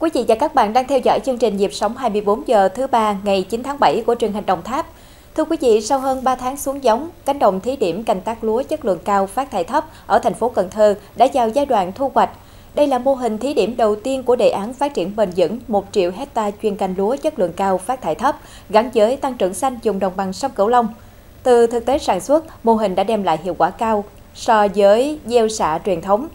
Quý vị và các bạn đang theo dõi chương trình Nhịp sống 24 giờ thứ ba ngày 9 tháng 7 của truyền hình Đồng Tháp. Thưa quý vị, sau hơn 3 tháng xuống giống, cánh đồng thí điểm canh tác lúa chất lượng cao phát thải thấp ở thành phố Cần Thơ đã vào giai đoạn thu hoạch. Đây là mô hình thí điểm đầu tiên của đề án phát triển bền vững 1 triệu hecta chuyên canh lúa chất lượng cao phát thải thấp gắn với tăng trưởng xanh vùng đồng bằng sông Cửu Long. Từ thực tế sản xuất, mô hình đã đem lại hiệu quả cao so với gieo xạ truyền thống.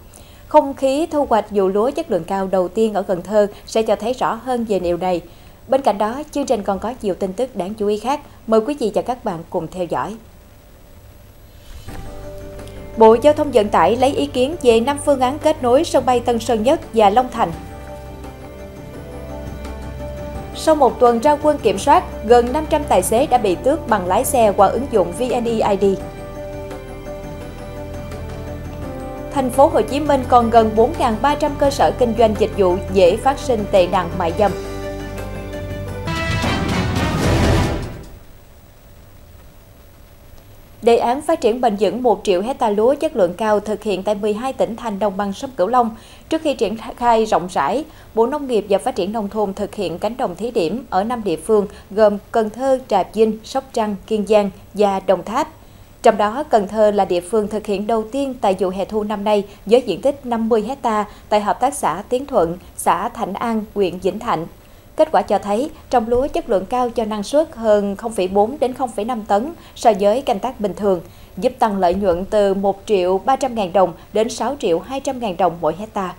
Không khí thu hoạch vụ lúa chất lượng cao đầu tiên ở Cần Thơ sẽ cho thấy rõ hơn về điều này. Bên cạnh đó, chương trình còn có nhiều tin tức đáng chú ý khác. Mời quý vị và các bạn cùng theo dõi. Bộ Giao thông Vận tải lấy ý kiến về 5 phương án kết nối sân bay Tân Sơn Nhất và Long Thành. Sau một tuần ra quân kiểm soát, gần 500 tài xế đã bị tước bằng lái xe qua ứng dụng VNeID. Thành phố Hồ Chí Minh còn gần 4.300 cơ sở kinh doanh dịch vụ dễ phát sinh tệ nạn mại dâm. Đề án phát triển bền vững 1 triệu hecta lúa chất lượng cao thực hiện tại 12 tỉnh thành đồng bằng sông Cửu Long. Trước khi triển khai rộng rãi, Bộ Nông nghiệp và Phát triển Nông thôn thực hiện cánh đồng thí điểm ở 5 địa phương gồm Cần Thơ, Trà Vinh, Sóc Trăng, Kiên Giang và Đồng Tháp. Trong đó, Cần Thơ là địa phương thực hiện đầu tiên tại vụ hè thu năm nay với diện tích 50 hecta tại Hợp tác xã Tiến Thuận, xã Thạnh An, huyện Vĩnh Thạnh. Kết quả cho thấy trồng lúa chất lượng cao cho năng suất hơn 0,4 đến 0,5 tấn so với canh tác bình thường, giúp tăng lợi nhuận từ 1 triệu 300 ngàn đồng đến 6 triệu 200 ngàn đồng mỗi hecta.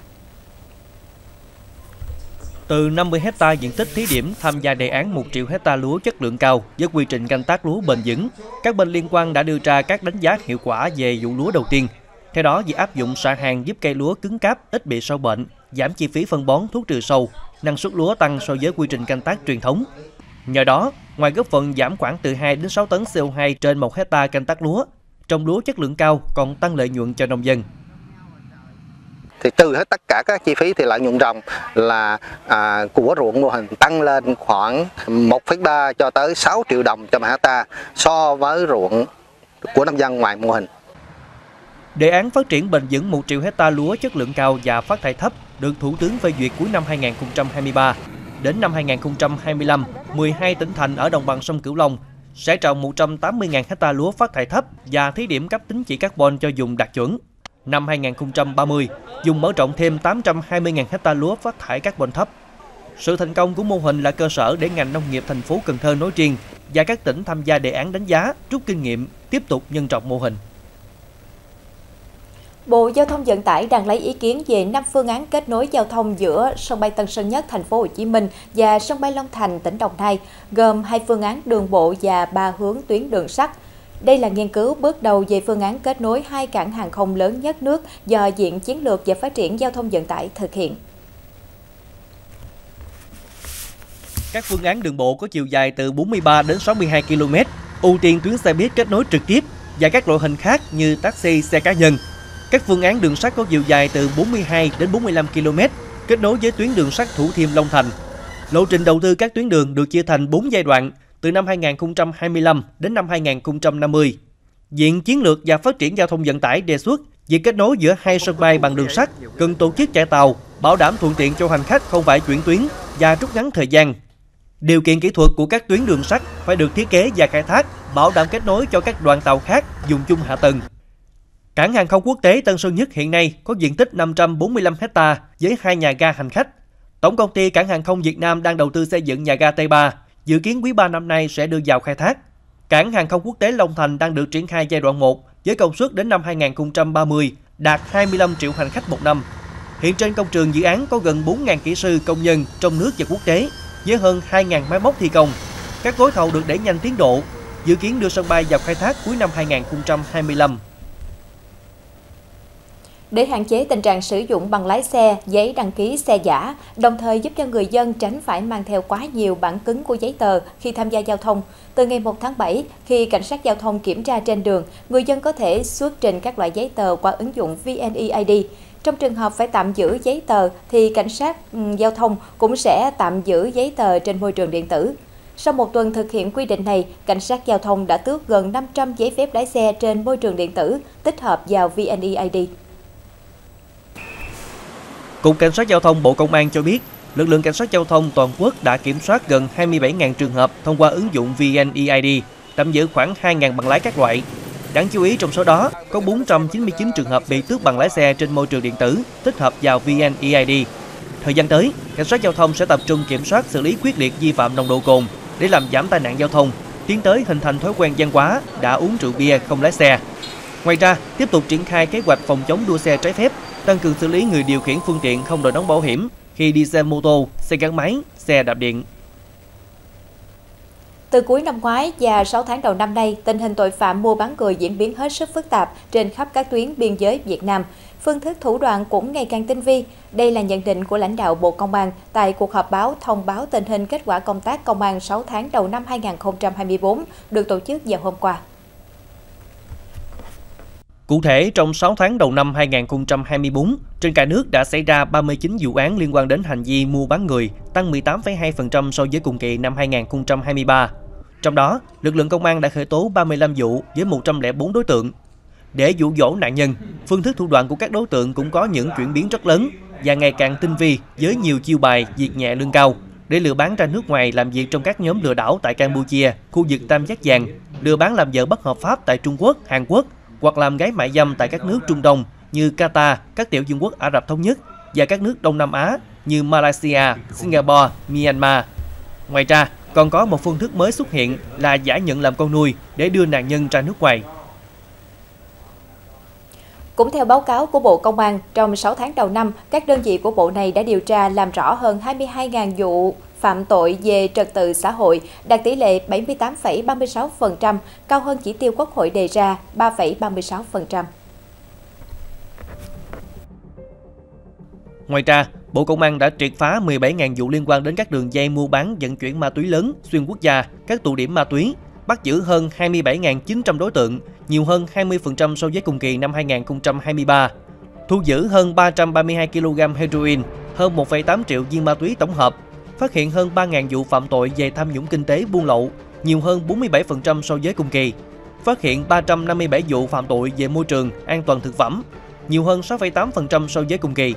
Từ 50 hecta diện tích thí điểm tham gia đề án 1 triệu hecta lúa chất lượng cao với quy trình canh tác lúa bền vững, các bên liên quan đã đưa ra các đánh giá hiệu quả về vụ lúa đầu tiên. Theo đó, việc áp dụng xạ hàng giúp cây lúa cứng cáp, ít bị sâu bệnh, giảm chi phí phân bón, thuốc trừ sâu, năng suất lúa tăng so với quy trình canh tác truyền thống. Nhờ đó, ngoài góp phần giảm khoảng từ 2 đến 6 tấn CO2 trên 1 hecta canh tác lúa, trồng lúa chất lượng cao còn tăng lợi nhuận cho nông dân thì trừ hết tất cả các chi phí thì lợi nhuận ròng là à, của ruộng mô hình tăng lên khoảng 1,3 cho tới 6 triệu đồng cho một hecta so với ruộng của nông dân ngoài mô hình. Đề án phát triển bền vững 1 triệu hecta lúa chất lượng cao và phát thải thấp được Thủ tướng phê duyệt cuối năm 2023. Đến năm 2025, 12 tỉnh thành ở đồng bằng sông Cửu Long sẽ trồng 180.000 hecta lúa phát thải thấp và thí điểm cấp tính chỉ carbon cho dùng đạt chuẩn. Năm 2030, dùng mở rộng thêm 820.000 hecta lúa phát thải carbon thấp. Sự thành công của mô hình là cơ sở để ngành nông nghiệp thành phố Cần Thơ nói riêng và các tỉnh tham gia đề án đánh giá, rút kinh nghiệm, tiếp tục nhân rộng mô hình. Bộ Giao thông Vận tải đang lấy ý kiến về 5 phương án kết nối giao thông giữa sân bay Tân Sơn Nhất thành phố Hồ Chí Minh và sân bay Long Thành tỉnh Đồng Nai, gồm hai phương án đường bộ và ba hướng tuyến đường sắt. Đây là nghiên cứu bước đầu về phương án kết nối hai cảng hàng không lớn nhất nước do Diện Chiến lược và Phát triển Giao thông Vận tải thực hiện. Các phương án đường bộ có chiều dài từ 43 đến 62 km, ưu tiên tuyến xe buýt kết nối trực tiếp và các loại hình khác như taxi, xe cá nhân. Các phương án đường sắt có chiều dài từ 42 đến 45 km, kết nối với tuyến đường sắt Thủ Thiêm Long Thành. Lộ trình đầu tư các tuyến đường được chia thành 4 giai đoạn từ năm 2025 đến năm 2050. Viện Chiến lược và Phát triển Giao thông Vận tải đề xuất việc kết nối giữa hai sân bay bằng đường sắt cần tổ chức chạy tàu, bảo đảm thuận tiện cho hành khách không phải chuyển tuyến và rút ngắn thời gian. Điều kiện kỹ thuật của các tuyến đường sắt phải được thiết kế và khai thác, bảo đảm kết nối cho các đoàn tàu khác dùng chung hạ tầng. Cảng hàng không quốc tế Tân Sơn Nhất hiện nay có diện tích 545 hecta với hai nhà ga hành khách. Tổng công ty Cảng hàng không Việt Nam đang đầu tư xây dựng nhà ga T3 dự kiến quý 3 năm nay sẽ đưa vào khai thác. Cảng hàng không quốc tế Long Thành đang được triển khai giai đoạn 1 với công suất đến năm 2030 đạt 25 triệu hành khách một năm. Hiện trên công trường dự án có gần 4.000 kỹ sư công nhân trong nước và quốc tế với hơn 2.000 máy móc thi công. Các gói thầu được đẩy nhanh tiến độ, dự kiến đưa sân bay vào khai thác cuối năm 2025. Để hạn chế tình trạng sử dụng bằng lái xe, giấy đăng ký xe giả, đồng thời giúp cho người dân tránh phải mang theo quá nhiều bản cứng của giấy tờ khi tham gia giao thông, từ ngày 1 tháng 7, khi cảnh sát giao thông kiểm tra trên đường, người dân có thể xuất trình các loại giấy tờ qua ứng dụng VNeID. Trong trường hợp phải tạm giữ giấy tờ thì cảnh sát ừ, giao thông cũng sẽ tạm giữ giấy tờ trên môi trường điện tử. Sau một tuần thực hiện quy định này, cảnh sát giao thông đã tước gần 500 giấy phép lái xe trên môi trường điện tử tích hợp vào VNeID. Cục Cảnh sát Giao thông Bộ Công an cho biết, lực lượng cảnh sát giao thông toàn quốc đã kiểm soát gần 27.000 trường hợp thông qua ứng dụng VNEID, tạm giữ khoảng 2.000 bằng lái các loại. Đáng chú ý trong số đó, có 499 trường hợp bị tước bằng lái xe trên môi trường điện tử tích hợp vào VNEID. Thời gian tới, cảnh sát giao thông sẽ tập trung kiểm soát xử lý quyết liệt vi phạm nồng độ cồn để làm giảm tai nạn giao thông, tiến tới hình thành thói quen văn hóa đã uống rượu bia không lái xe. Ngoài ra, tiếp tục triển khai kế hoạch phòng chống đua xe trái phép, tăng cường xử lý người điều khiển phương tiện không đội nón bảo hiểm khi đi xe mô tô, xe gắn máy, xe đạp điện. Từ cuối năm ngoái và 6 tháng đầu năm nay, tình hình tội phạm mua bán người diễn biến hết sức phức tạp trên khắp các tuyến biên giới Việt Nam. Phương thức thủ đoạn cũng ngày càng tinh vi. Đây là nhận định của lãnh đạo Bộ Công an tại cuộc họp báo thông báo tình hình kết quả công tác công an 6 tháng đầu năm 2024 được tổ chức vào hôm qua. Cụ thể, trong 6 tháng đầu năm 2024, trên cả nước đã xảy ra 39 vụ án liên quan đến hành vi mua bán người, tăng 18,2% so với cùng kỳ năm 2023. Trong đó, lực lượng công an đã khởi tố 35 vụ với 104 đối tượng. Để dụ dỗ nạn nhân, phương thức thủ đoạn của các đối tượng cũng có những chuyển biến rất lớn và ngày càng tinh vi với nhiều chiêu bài diệt nhẹ lương cao để lừa bán ra nước ngoài làm việc trong các nhóm lừa đảo tại Campuchia, khu vực Tam Giác Vàng, lừa bán làm vợ bất hợp pháp tại Trung Quốc, Hàn Quốc hoặc làm gái mại dâm tại các nước Trung Đông như Qatar, các tiểu vương quốc Ả Rập Thống Nhất và các nước Đông Nam Á như Malaysia, Singapore, Myanmar. Ngoài ra, còn có một phương thức mới xuất hiện là giả nhận làm con nuôi để đưa nạn nhân ra nước ngoài. Cũng theo báo cáo của Bộ Công an, trong 6 tháng đầu năm, các đơn vị của Bộ này đã điều tra làm rõ hơn 22.000 vụ phạm tội về trật tự xã hội đạt tỷ lệ 78,36%, cao hơn chỉ tiêu Quốc hội đề ra 3,36%. Ngoài ra, Bộ Công an đã triệt phá 17.000 vụ liên quan đến các đường dây mua bán vận chuyển ma túy lớn xuyên quốc gia, các tụ điểm ma túy, bắt giữ hơn 27.900 đối tượng, nhiều hơn 20% so với cùng kỳ năm 2023. Thu giữ hơn 332 kg heroin, hơn 1,8 triệu viên ma túy tổng hợp, phát hiện hơn 3.000 vụ phạm tội về tham nhũng kinh tế buôn lậu, nhiều hơn 47% so với cùng kỳ. Phát hiện 357 vụ phạm tội về môi trường, an toàn thực phẩm, nhiều hơn 6,8% so với cùng kỳ.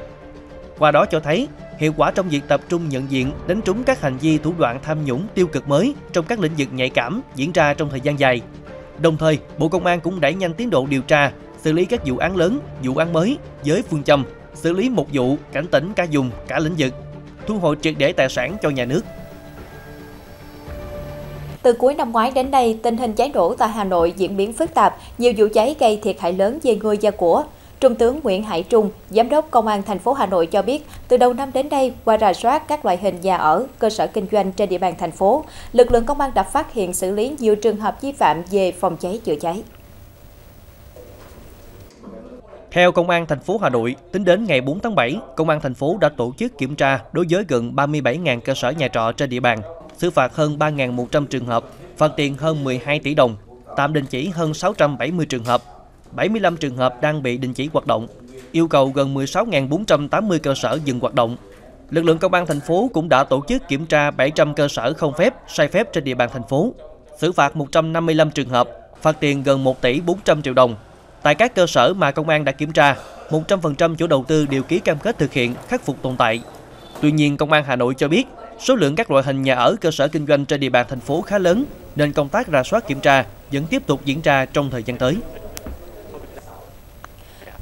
Qua đó cho thấy, hiệu quả trong việc tập trung nhận diện, đánh trúng các hành vi thủ đoạn tham nhũng tiêu cực mới trong các lĩnh vực nhạy cảm diễn ra trong thời gian dài. Đồng thời, Bộ Công an cũng đẩy nhanh tiến độ điều tra, xử lý các vụ án lớn, vụ án mới với phương châm xử lý một vụ cảnh tỉnh cả dùng cả lĩnh vực thu hồi triệt để tài sản cho nhà nước. Từ cuối năm ngoái đến nay, tình hình cháy nổ tại Hà Nội diễn biến phức tạp, nhiều vụ cháy gây thiệt hại lớn về người và của. Trung tướng Nguyễn Hải Trung, Giám đốc Công an thành phố Hà Nội cho biết, từ đầu năm đến nay, qua rà soát các loại hình nhà ở, cơ sở kinh doanh trên địa bàn thành phố, lực lượng công an đã phát hiện xử lý nhiều trường hợp vi phạm về phòng cháy chữa cháy. Theo Công an thành phố Hà Nội, tính đến ngày 4 tháng 7, Công an thành phố đã tổ chức kiểm tra đối với gần 37.000 cơ sở nhà trọ trên địa bàn, xử phạt hơn 3.100 trường hợp, phạt tiền hơn 12 tỷ đồng, tạm đình chỉ hơn 670 trường hợp, 75 trường hợp đang bị đình chỉ hoạt động, yêu cầu gần 16.480 cơ sở dừng hoạt động. Lực lượng công an thành phố cũng đã tổ chức kiểm tra 700 cơ sở không phép, sai phép trên địa bàn thành phố, xử phạt 155 trường hợp, phạt tiền gần 1 tỷ 400 triệu đồng, Tại các cơ sở mà công an đã kiểm tra, 100% chủ đầu tư đều ký cam kết thực hiện khắc phục tồn tại. Tuy nhiên, Công an Hà Nội cho biết, số lượng các loại hình nhà ở cơ sở kinh doanh trên địa bàn thành phố khá lớn, nên công tác rà soát kiểm tra vẫn tiếp tục diễn ra trong thời gian tới.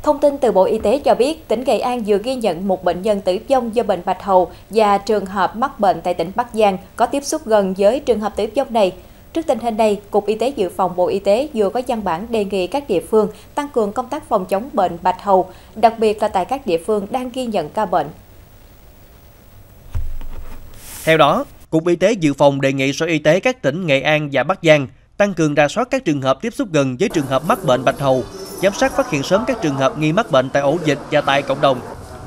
Thông tin từ Bộ Y tế cho biết, tỉnh Nghệ An vừa ghi nhận một bệnh nhân tử vong do bệnh bạch hầu và trường hợp mắc bệnh tại tỉnh Bắc Giang có tiếp xúc gần với trường hợp tử vong này. Trước tình hình này, Cục Y tế Dự phòng Bộ Y tế vừa có văn bản đề nghị các địa phương tăng cường công tác phòng chống bệnh bạch hầu, đặc biệt là tại các địa phương đang ghi nhận ca bệnh. Theo đó, Cục Y tế Dự phòng đề nghị Sở Y tế các tỉnh Nghệ An và Bắc Giang tăng cường ra soát các trường hợp tiếp xúc gần với trường hợp mắc bệnh bạch hầu, giám sát phát hiện sớm các trường hợp nghi mắc bệnh tại ổ dịch và tại cộng đồng,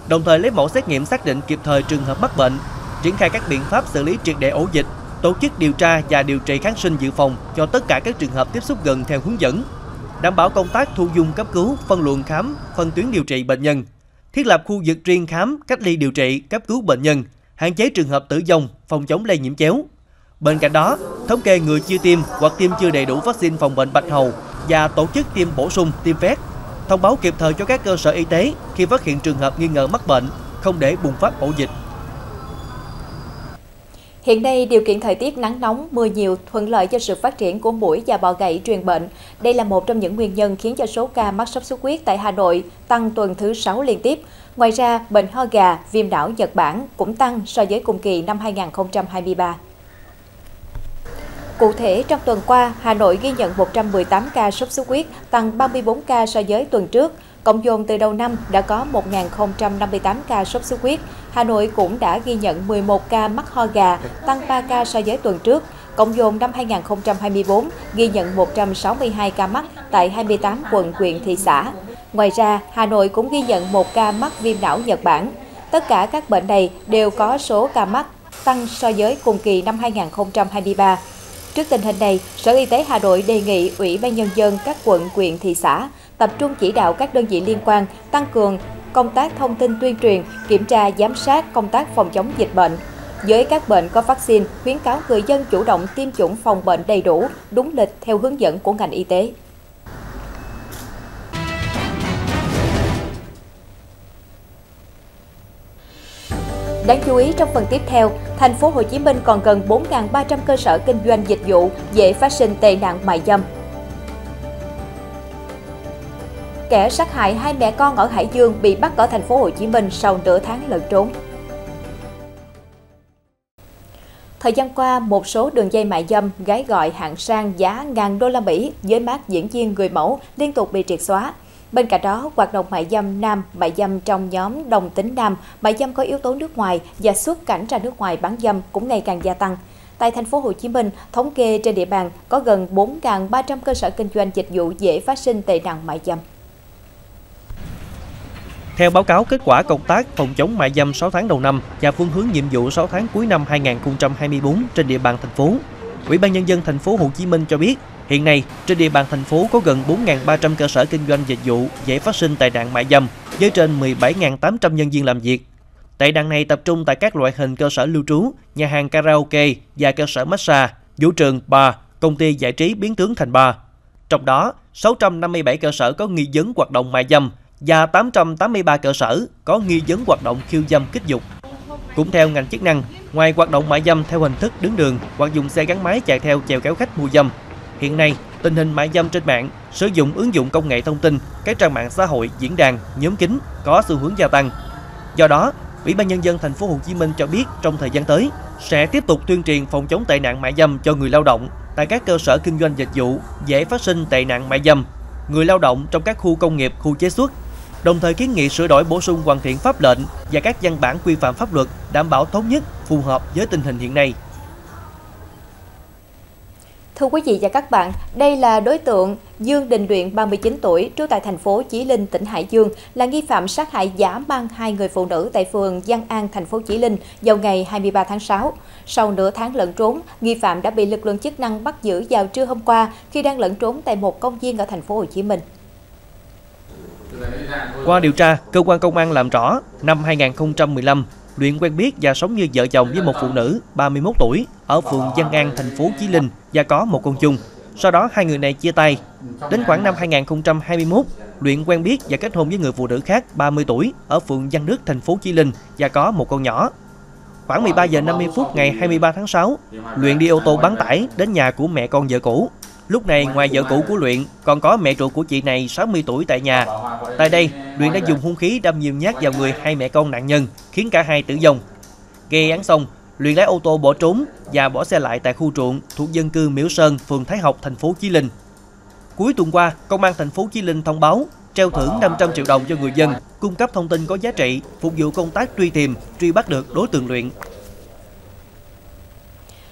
đồng thời lấy mẫu xét nghiệm xác định kịp thời trường hợp mắc bệnh, triển khai các biện pháp xử lý triệt để ổ dịch tổ chức điều tra và điều trị kháng sinh dự phòng cho tất cả các trường hợp tiếp xúc gần theo hướng dẫn, đảm bảo công tác thu dung cấp cứu, phân luồng khám, phân tuyến điều trị bệnh nhân, thiết lập khu vực riêng khám, cách ly điều trị, cấp cứu bệnh nhân, hạn chế trường hợp tử vong, phòng chống lây nhiễm chéo. Bên cạnh đó, thống kê người chưa tiêm hoặc tiêm chưa đầy đủ vaccine phòng bệnh bạch hầu và tổ chức tiêm bổ sung, tiêm phép, thông báo kịp thời cho các cơ sở y tế khi phát hiện trường hợp nghi ngờ mắc bệnh, không để bùng phát ổ dịch. Hiện nay, điều kiện thời tiết nắng nóng, mưa nhiều thuận lợi cho sự phát triển của mũi và bọ gậy truyền bệnh. Đây là một trong những nguyên nhân khiến cho số ca mắc sốt xuất huyết tại Hà Nội tăng tuần thứ 6 liên tiếp. Ngoài ra, bệnh ho gà, viêm não Nhật Bản cũng tăng so với cùng kỳ năm 2023. Cụ thể, trong tuần qua, Hà Nội ghi nhận 118 ca sốt xuất huyết, tăng 34 ca so với tuần trước. Cộng dồn từ đầu năm đã có 1.058 ca sốt xuất huyết. Hà Nội cũng đã ghi nhận 11 ca mắc ho gà, tăng 3 ca so với tuần trước. Cộng dồn năm 2024 ghi nhận 162 ca mắc tại 28 quận, huyện, thị xã. Ngoài ra, Hà Nội cũng ghi nhận một ca mắc viêm não Nhật Bản. Tất cả các bệnh này đều có số ca mắc tăng so với cùng kỳ năm 2023. Trước tình hình này, Sở Y tế Hà Nội đề nghị Ủy ban Nhân dân các quận, huyện, thị xã tập trung chỉ đạo các đơn vị liên quan tăng cường công tác thông tin tuyên truyền, kiểm tra giám sát công tác phòng chống dịch bệnh. Với các bệnh có vaccine, khuyến cáo người dân chủ động tiêm chủng phòng bệnh đầy đủ, đúng lịch theo hướng dẫn của ngành y tế. Đáng chú ý trong phần tiếp theo, thành phố Hồ Chí Minh còn gần 4.300 cơ sở kinh doanh dịch vụ dễ phát sinh tệ nạn mại dâm. Kẻ sát hại hai mẹ con ở Hải Dương bị bắt ở thành phố Hồ Chí Minh sau nửa tháng lẩn trốn. Thời gian qua, một số đường dây mại dâm gái gọi hạng sang giá ngàn đô la Mỹ với mát diễn viên người mẫu liên tục bị triệt xóa. Bên cạnh đó, hoạt động mại dâm nam, mại dâm trong nhóm đồng tính nam, mại dâm có yếu tố nước ngoài và xuất cảnh ra nước ngoài bán dâm cũng ngày càng gia tăng. Tại thành phố Hồ Chí Minh, thống kê trên địa bàn có gần 4.300 cơ sở kinh doanh dịch vụ dễ phát sinh tệ nạn mại dâm. Theo báo cáo kết quả công tác phòng chống mại dâm 6 tháng đầu năm và phương hướng nhiệm vụ 6 tháng cuối năm 2024 trên địa bàn thành phố, Ủy ban nhân dân thành phố Hồ Chí Minh cho biết, hiện nay trên địa bàn thành phố có gần 4.300 cơ sở kinh doanh dịch vụ dễ phát sinh tệ nạn mại dâm với trên 17.800 nhân viên làm việc. Tệ nạn này tập trung tại các loại hình cơ sở lưu trú, nhà hàng karaoke và cơ sở massage, vũ trường, bar, công ty giải trí biến tướng thành bar. Trong đó, 657 cơ sở có nghi vấn hoạt động mại dâm và 883 cơ sở có nghi vấn hoạt động khiêu dâm kích dục. Cũng theo ngành chức năng, ngoài hoạt động mại dâm theo hình thức đứng đường hoặc dùng xe gắn máy chạy theo chèo kéo khách mua dâm, hiện nay tình hình mại dâm trên mạng sử dụng ứng dụng công nghệ thông tin, các trang mạng xã hội, diễn đàn, nhóm kín có xu hướng gia tăng. Do đó, Ủy ban nhân dân thành phố Hồ Chí Minh cho biết trong thời gian tới sẽ tiếp tục tuyên truyền phòng chống tệ nạn mại dâm cho người lao động tại các cơ sở kinh doanh dịch vụ dễ phát sinh tệ nạn mại dâm, người lao động trong các khu công nghiệp, khu chế xuất, đồng thời kiến nghị sửa đổi bổ sung hoàn thiện pháp lệnh và các văn bản quy phạm pháp luật đảm bảo thống nhất, phù hợp với tình hình hiện nay. Thưa quý vị và các bạn, đây là đối tượng Dương Đình Luyện, 39 tuổi, trú tại thành phố Chí Linh, tỉnh Hải Dương, là nghi phạm sát hại giả mang hai người phụ nữ tại phường Giang An, thành phố Chí Linh vào ngày 23 tháng 6. Sau nửa tháng lẫn trốn, nghi phạm đã bị lực lượng chức năng bắt giữ vào trưa hôm qua khi đang lẫn trốn tại một công viên ở thành phố Hồ Chí Minh. Qua điều tra, cơ quan công an làm rõ, năm 2015, Luyện quen biết và sống như vợ chồng với một phụ nữ 31 tuổi ở phường dân An, thành phố Chí Linh và có một con chung. Sau đó hai người này chia tay. Đến khoảng năm 2021, Luyện quen biết và kết hôn với người phụ nữ khác 30 tuổi ở phường dân Đức, thành phố Chí Linh và có một con nhỏ. Khoảng 13 giờ 50 phút ngày 23 tháng 6, Luyện đi ô tô bán tải đến nhà của mẹ con vợ cũ Lúc này ngoài vợ cũ của Luyện còn có mẹ ruột của chị này 60 tuổi tại nhà. Tại đây, Luyện đã dùng hung khí đâm nhiều nhát vào người hai mẹ con nạn nhân, khiến cả hai tử vong. Gây án xong, Luyện lái ô tô bỏ trốn và bỏ xe lại tại khu ruộng thuộc dân cư Miễu Sơn, phường Thái Học, thành phố Chí Linh. Cuối tuần qua, Công an thành phố Chí Linh thông báo treo thưởng 500 triệu đồng cho người dân cung cấp thông tin có giá trị phục vụ công tác truy tìm, truy bắt được đối tượng Luyện.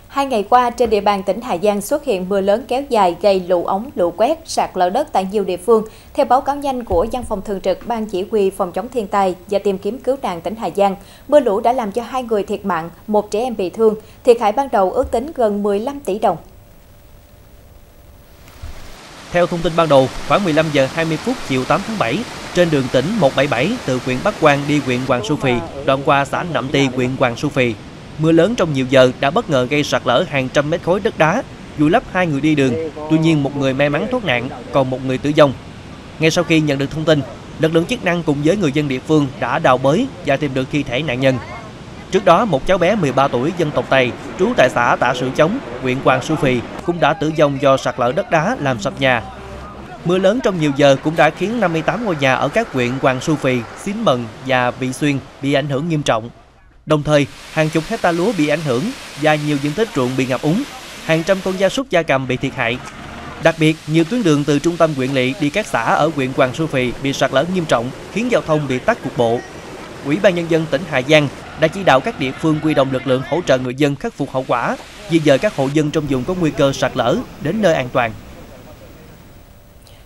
Hai ngày qua, trên địa bàn tỉnh Hà Giang xuất hiện mưa lớn kéo dài gây lũ ống, lũ quét, sạt lở đất tại nhiều địa phương. Theo báo cáo nhanh của Văn phòng Thường trực Ban Chỉ huy Phòng chống thiên tai và tìm kiếm cứu nạn tỉnh Hà Giang, mưa lũ đã làm cho hai người thiệt mạng, một trẻ em bị thương. Thiệt hại ban đầu ước tính gần 15 tỷ đồng. Theo thông tin ban đầu, khoảng 15 giờ 20 phút chiều 8 tháng 7, trên đường tỉnh 177 từ huyện Bắc Quang đi huyện Hoàng Su Phì, đoạn qua xã Nậm Ti, huyện Hoàng Su Phì, Mưa lớn trong nhiều giờ đã bất ngờ gây sạt lở hàng trăm mét khối đất đá, vùi lấp hai người đi đường. Tuy nhiên một người may mắn thoát nạn, còn một người tử vong. Ngay sau khi nhận được thông tin, lực lượng chức năng cùng với người dân địa phương đã đào bới và tìm được thi thể nạn nhân. Trước đó, một cháu bé 13 tuổi dân tộc Tây, trú tại xã Tạ Sự Chống, huyện Hoàng Su Phi, cũng đã tử vong do sạt lở đất đá làm sập nhà. Mưa lớn trong nhiều giờ cũng đã khiến 58 ngôi nhà ở các huyện Hoàng Su Phi, Xín Mần và Vị Xuyên bị ảnh hưởng nghiêm trọng. Đồng thời, hàng chục hecta lúa bị ảnh hưởng và nhiều diện tích ruộng bị ngập úng, hàng trăm con gia súc gia cầm bị thiệt hại. Đặc biệt, nhiều tuyến đường từ trung tâm huyện lỵ đi các xã ở huyện Hoàng Su Phi bị sạt lở nghiêm trọng, khiến giao thông bị tắc cục bộ. Ủy ban nhân dân tỉnh Hà Giang đã chỉ đạo các địa phương quy động lực lượng hỗ trợ người dân khắc phục hậu quả, di dời các hộ dân trong vùng có nguy cơ sạt lở đến nơi an toàn.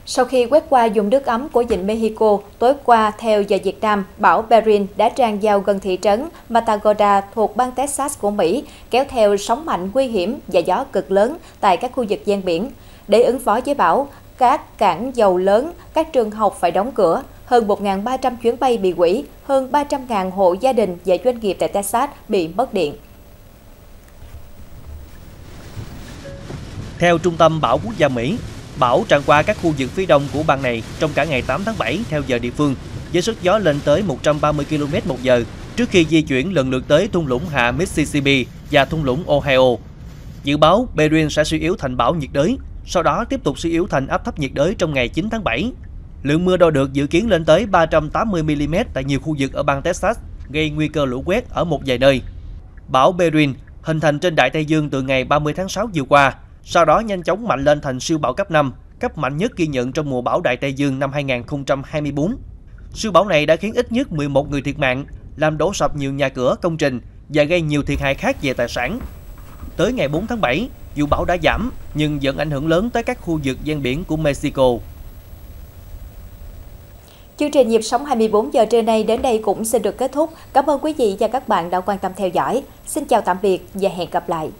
Sau khi quét qua dùng nước ấm của vịnh Mexico, tối qua theo giờ Việt Nam, bão Berin đã tràn vào gần thị trấn Matagorda thuộc bang Texas của Mỹ, kéo theo sóng mạnh nguy hiểm và gió cực lớn tại các khu vực ven biển. Để ứng phó với bão, các cảng dầu lớn, các trường học phải đóng cửa, hơn 1.300 chuyến bay bị hủy, hơn 300.000 hộ gia đình và doanh nghiệp tại Texas bị mất điện. Theo Trung tâm Bão Quốc gia Mỹ, bão tràn qua các khu vực phía đông của bang này trong cả ngày 8 tháng 7 theo giờ địa phương, với sức gió lên tới 130 km một giờ trước khi di chuyển lần lượt tới thung lũng hạ Mississippi và thung lũng Ohio. Dự báo Berin sẽ suy yếu thành bão nhiệt đới, sau đó tiếp tục suy yếu thành áp thấp nhiệt đới trong ngày 9 tháng 7 Lượng mưa đo được dự kiến lên tới 380mm tại nhiều khu vực ở bang Texas, gây nguy cơ lũ quét ở một vài nơi. Bão Berin hình thành trên Đại Tây Dương từ ngày 30 tháng 6 vừa qua, sau đó nhanh chóng mạnh lên thành siêu bão cấp 5, cấp mạnh nhất ghi nhận trong mùa bão Đại Tây Dương năm 2024. Siêu bão này đã khiến ít nhất 11 người thiệt mạng, làm đổ sập nhiều nhà cửa, công trình và gây nhiều thiệt hại khác về tài sản. Tới ngày 4 tháng 7, dù bão đã giảm nhưng vẫn ảnh hưởng lớn tới các khu vực ven biển của Mexico. Chương trình Nhịp sống 24 giờ trưa nay đến đây cũng xin được kết thúc. Cảm ơn quý vị và các bạn đã quan tâm theo dõi. Xin chào tạm biệt và hẹn gặp lại.